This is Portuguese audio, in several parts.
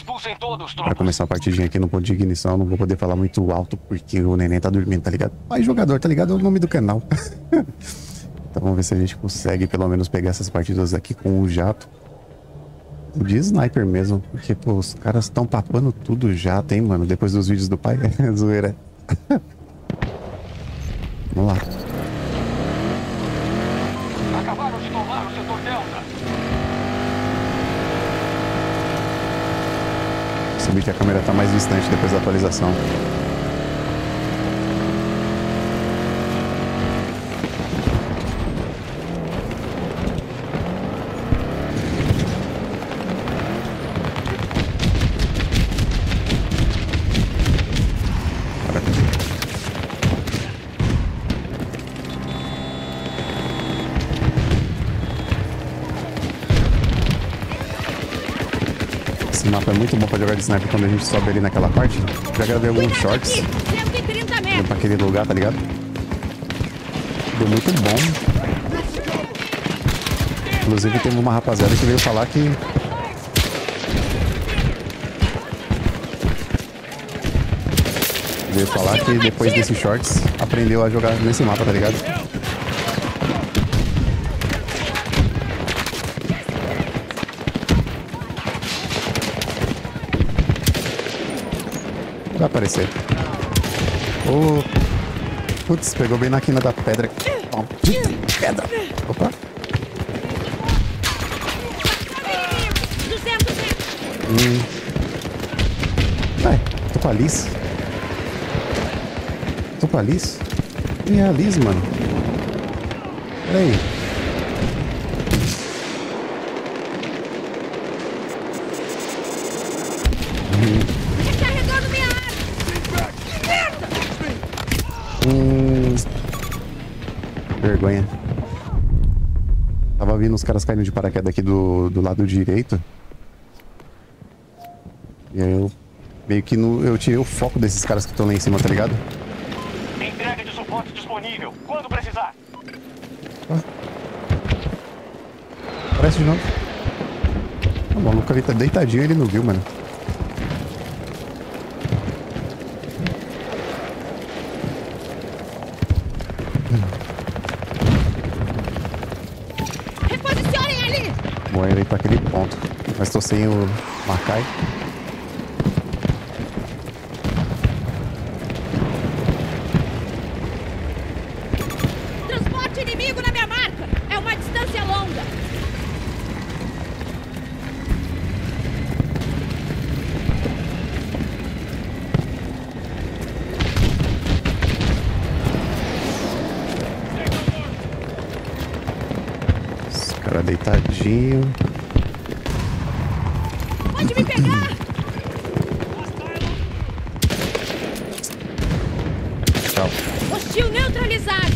Expulsem todos, Pra tropas. começar a partidinha aqui no ponto de ignição, não vou poder falar muito alto porque o neném tá dormindo, tá ligado? Mas jogador, tá ligado? É o nome do canal. então vamos ver se a gente consegue pelo menos pegar essas partidas aqui com o jato. De sniper mesmo, porque, pô, os caras estão papando tudo já, tem, mano, depois dos vídeos do pai. Zoeira. vamos lá. Acabaram de tomar o setor Delta. Percebi que a câmera tá mais distante depois da atualização. É muito bom pra jogar de sniper quando a gente sobe ali naquela parte. Já gravei alguns shorts Aqui, 130 indo metros. pra aquele lugar, tá ligado? Deu muito bom. Inclusive teve uma rapaziada que veio falar que. Veio falar que depois desses shorts aprendeu a jogar nesse mapa, tá ligado? Vai aparecer. Ô. Putz, pegou bem na quina da pedra. Maldita pedra. Opa. 200 metros. Hum. Vai, tô com a Liz. Tô com a Liz? Quem é a Liz, mano? Peraí. Vergonha. Tava vindo os caras caindo de paraquedas aqui do, do lado direito. E aí eu meio que no, eu tirei o foco desses caras que estão lá em cima, tá ligado? Entrega de suporte disponível. Quando precisar. Aparece de novo. O maluco ali tá deitadinho, ele não viu, mano. Reposicionem ali. Pra aquele ponto. Mas tô sem o Makai. Transporte inimigo na minha marca. É uma distância longa. Os caras deitadinho. Tchau. Hostil neutralizado.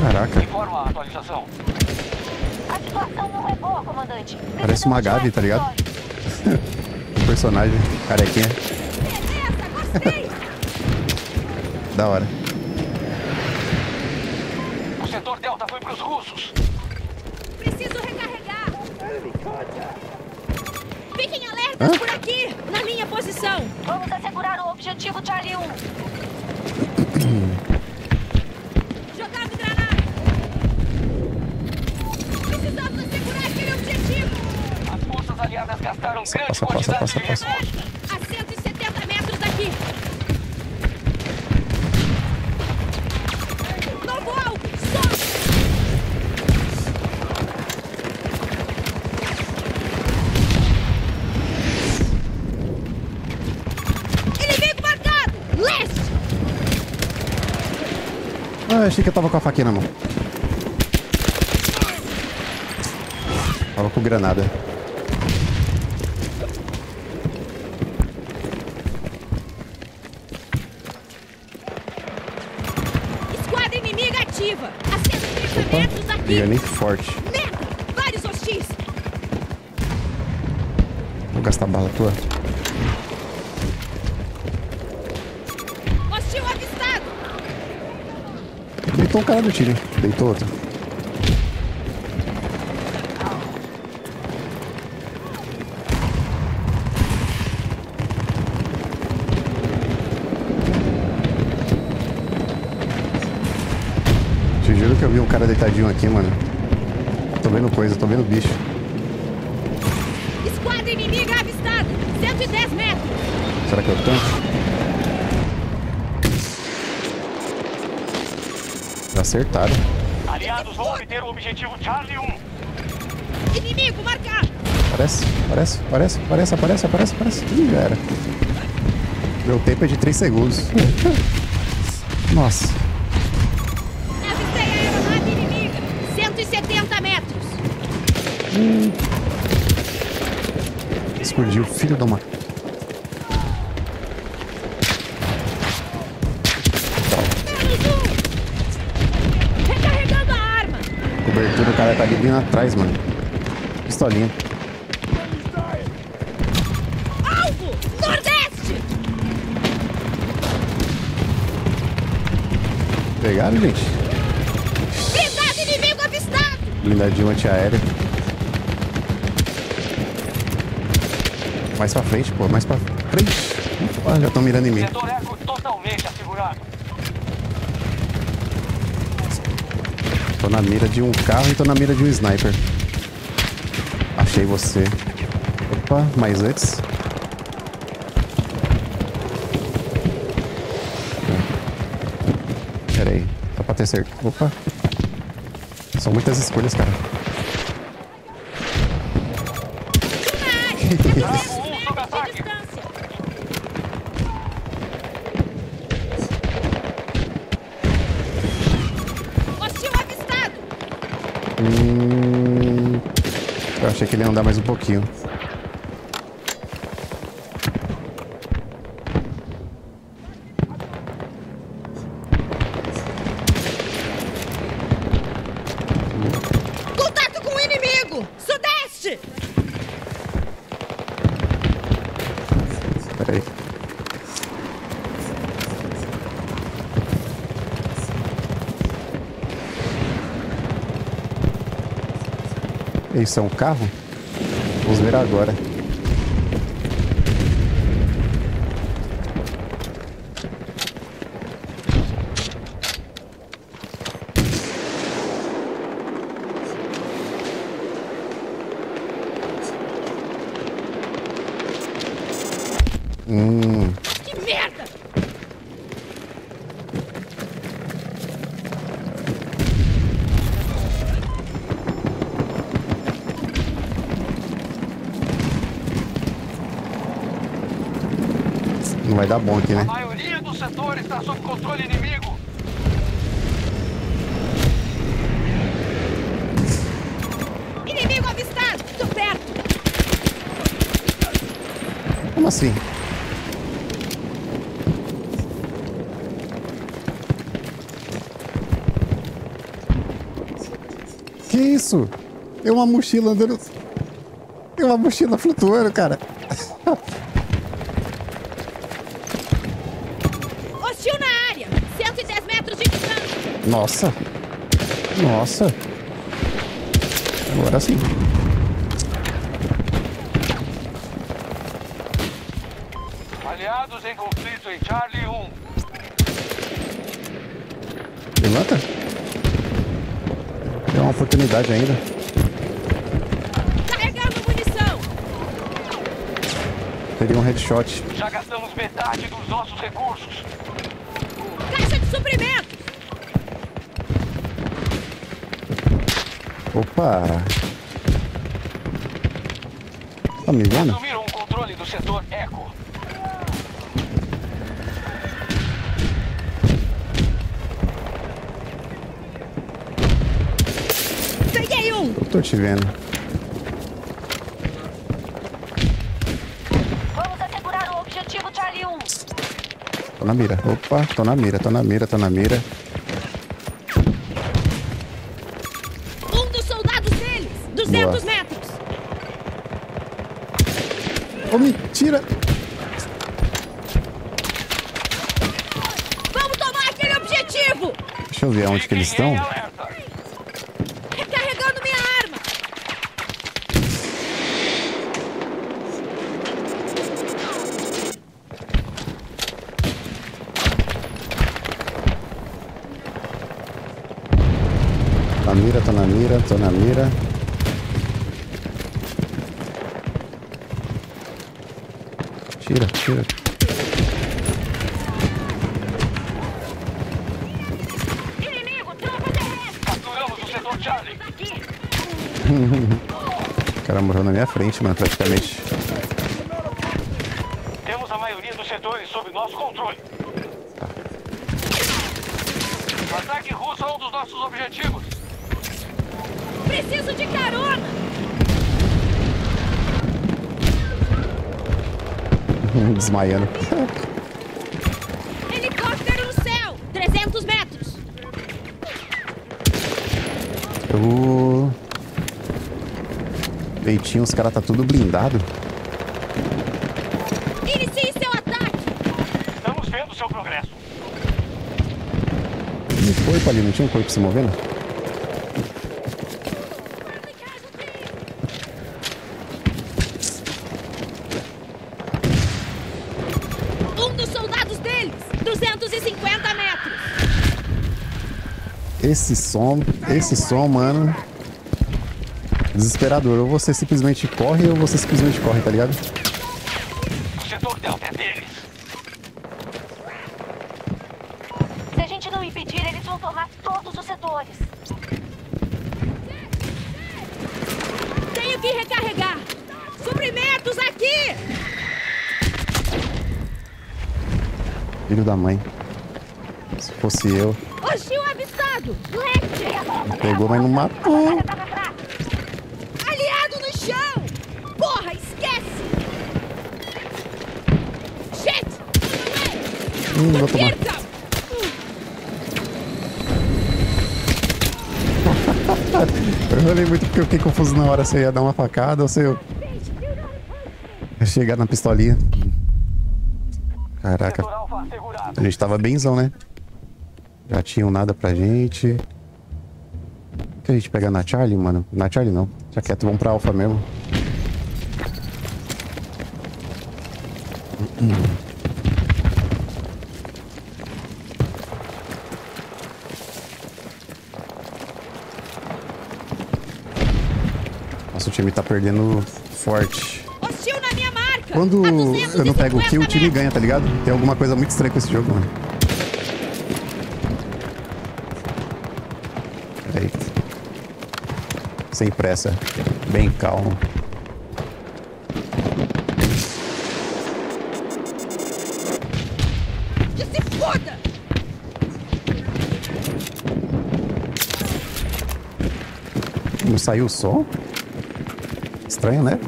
Caraca, Informa a atualização. A situação não é boa, comandante. Parece uma Gabi, tá ligado? o personagem, carequinha. Beleza, gostei. Da hora. Pros russos. Preciso recarregar. Fiquem alertas Hã? por aqui, na minha posição. Vamos assegurar o objetivo Charlie 1. Jogando granada. Precisamos assegurar aquele objetivo. As forças aliadas gastaram grande passa, passa, quantidade passa, de passa. recursos. Ah, achei que eu tava com a faquinha na mão. Tava com granada. Esquadra inimiga ativa. A 130 Opa, metros daqui. briga nem forte. Merda. Vários hostis. Vou gastar bala tua. Matou um cara do tiro. Deitou outro. Te juro que eu vi um cara deitadinho aqui, mano. Tô vendo coisa, tô vendo bicho. Esquadra inimiga avistada! 110 metros! Será que eu tanto? Acertaram. Aliados vão obter o objetivo Charlie 1. Inimigo marcado! Aparece, aparece, aparece, aparece, aparece, aparece, aparece. Ih, já era. Meu tempo é de 3 segundos. Nossa. A aeronave inimiga! 170 metros! Explodiu, filho da uma. Menos um! Recarregando a arma! Cobertura, o cara tá ali bem atrás, mano. Pistolinha. Alvo! Nordeste! Pegaram, gente? Blindado inimigo avistado! Blindadinho antiaéreo. Mais pra frente, pô, mais pra frente. Opa, já estão mirando em mim. Setor Eco totalmente assegurado. Tô na mira de um carro e tô na mira de um sniper. Achei você. Opa, mas antes. Pera aí, só pra ter certeza. Opa. São muitas escolhas, cara. Que ele andar mais um pouquinho. Contato com o inimigo! Sudeste! Pera aí. Isso é um carro? Vamos ver agora. Hum, Que merda! Não vai dar bom aqui, A né? maioria do setor está sob controle inimigo. Inimigo avistado! Tô perto! Como assim? Que isso? Tem uma mochila andando. Tem uma mochila flutuando, cara. Nossa. Nossa. Agora sim. Aliados em conflito em Charlie 1. Levanta. Tem uma oportunidade ainda. Carregando munição! Teria um headshot. Já gastamos metade dos nossos recursos. Caixa de suprimentos! Opa. Tá me vendo? Assumiram o controle do setor Eco. Peguei um! Tô te vendo. Vamos assegurar o objetivo Charlie 1. Tô na mira. Opa, tô na mira, tô na mira, tô na mira. Ô, mentira! Vamos tomar aquele objetivo! Deixa eu ver aonde que eles estão. Recarregando minha arma. Tá na mira, tô na mira, tô na mira. Tira, tira. Inimigo, tropa terrestre! Capturamos o setor Charlie. Aqui! O cara morreu na minha frente, mano, praticamente. Temos a maioria dos setores sob nosso controle. O ataque russo é um dos nossos objetivos. Preciso de carona. Desmaiando. Helicóptero no céu. 300 metros. O Peitinho, os caras tá tudo blindado. Inicie seu ataque. Estamos vendo seu progresso. Não foi? Não tinha um corpo se movendo? Um dos soldados deles. 250 metros. Esse som, esse som, mano. Desesperador. Ou você simplesmente corre ou você simplesmente corre, tá ligado? O setor Delta é deles. Se a gente não impedir, eles vão tomar todos os setores. Tenho que recarregar. Suprimentos aqui. Filho da mãe. Se fosse eu, avistado. Leste. pegou, mas não matou. Aliado no chão. Porra, esquece. Shit. Hum, vou tomar. Eu falei muito porque eu fiquei confuso na hora se eu ia dar uma facada ou se eu ia chegar na pistolinha. Caraca. A gente tava benzão, né? Já tinham nada pra gente. O que a gente pega na Charlie, mano? Na Charlie não. Já quieto, vamos pra Alpha mesmo. Nossa, o time tá perdendo forte. Quando eu não pego o kill, o 250 time ganha, tá ligado? Tem alguma coisa muito estranha com esse jogo, mano. Peraí. Sem pressa. Bem calmo. Que se foda. Não saiu o som? Estranho, né?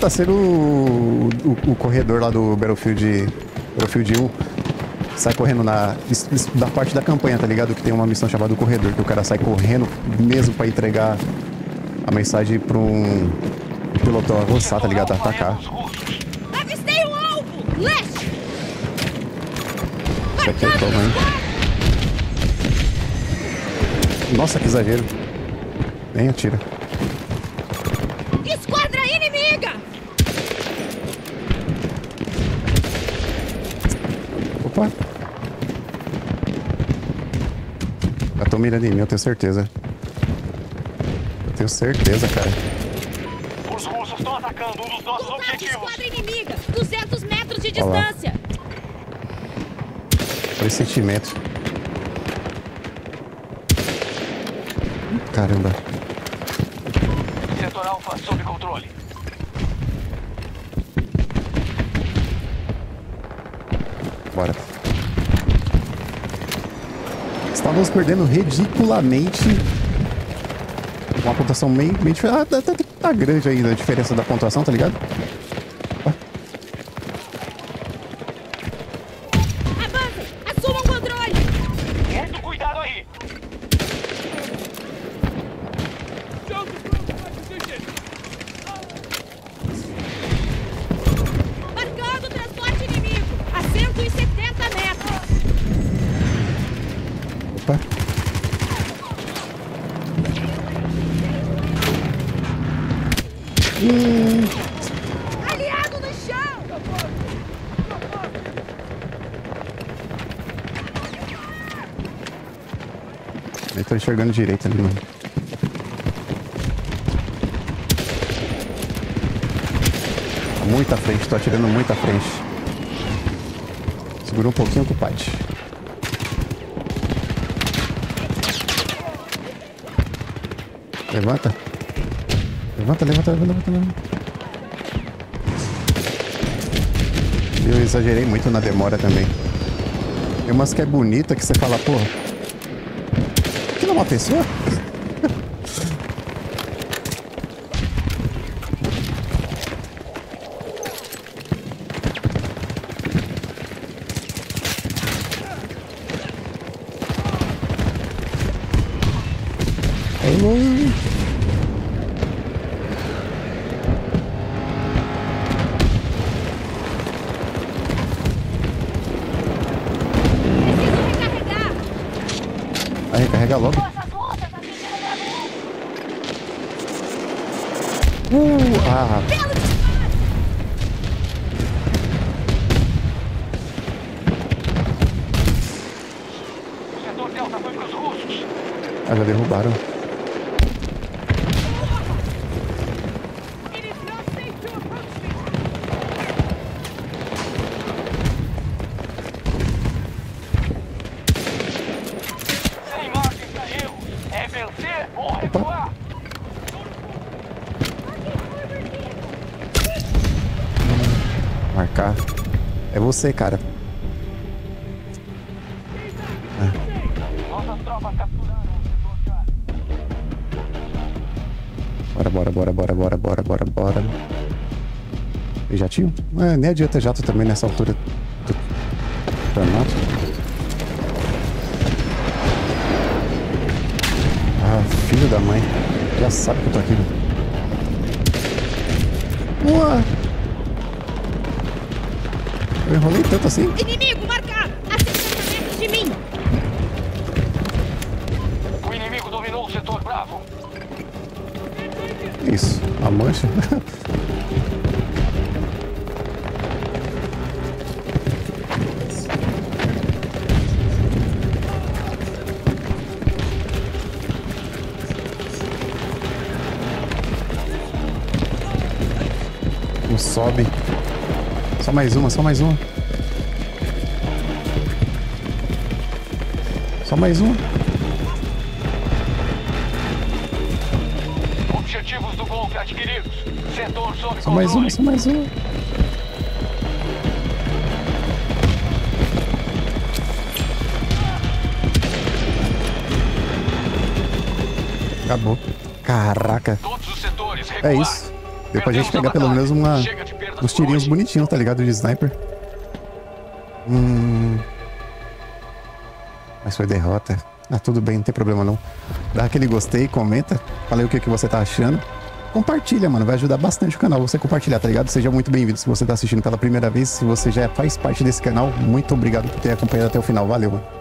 Tá sendo o, o- o corredor lá do Battlefield, Battlefield 1. Sai correndo na. da parte da campanha, tá ligado? Que tem uma missão chamada corredor, que o cara sai correndo mesmo pra entregar a mensagem pra um pelotão avançar, tá ligado? Atacar. Avistei um alvo. Leste. Aqui é toma, hein? Nossa, que exagero. Nem atira. Esquadra inimiga. Opa! Já tô mirando em mim, eu tenho certeza. Eu tenho certeza, cara. Os russos estão atacando um dos nossos Contato objetivos. esquadra inimiga. 200 metros de lá. distância. Pressentimento. Caramba. Setor Alfa sob controle. Estávamos perdendo ridiculamente. Uma pontuação bem, bem diferente. Ah, tá, tá, tá grande ainda a diferença da pontuação, tá ligado? Tô enxergando direito ali, mano. Muita frente, tô atirando muito à frente. Segura um pouquinho, compadre. Levanta. Levanta, levanta, levanta, levanta, levanta. Eu exagerei muito na demora também. Tem umas que é bonita que você fala, porra. Aquilo é uma pessoa? Ah, já derrubaram. Sem margem pra erro. É vencer ou recuar. Marcar. É você, cara. Nossas tropas capturaram Bora, bora, bora, bora, bora, bora, bora. E jatinho? É, nem adianta jato também nessa altura do campeonato. Ah, filho da mãe. Já sabe que eu tô aqui. Ué. Eu enrolei tanto assim? Inimigo! Isso, a mancha. Não sobe. Só mais uma, só mais uma. Só mais uma. Só mais uma, controle. só mais uma. Acabou. Caraca. Todos os setores É isso. Deu pra gente pegar a pelo menos uma, uns tirinhos hoje. bonitinhos, tá ligado? De sniper. Hum. Mas foi derrota. Ah, tudo bem, não tem problema não. Dá aquele gostei, comenta. Fala aí o que, que você tá achando. Compartilha, mano. Vai ajudar bastante o canal você compartilhar, tá ligado? Seja muito bem-vindo se você tá assistindo pela primeira vez. Se você já faz parte desse canal, muito obrigado por ter acompanhado até o final. Valeu, mano.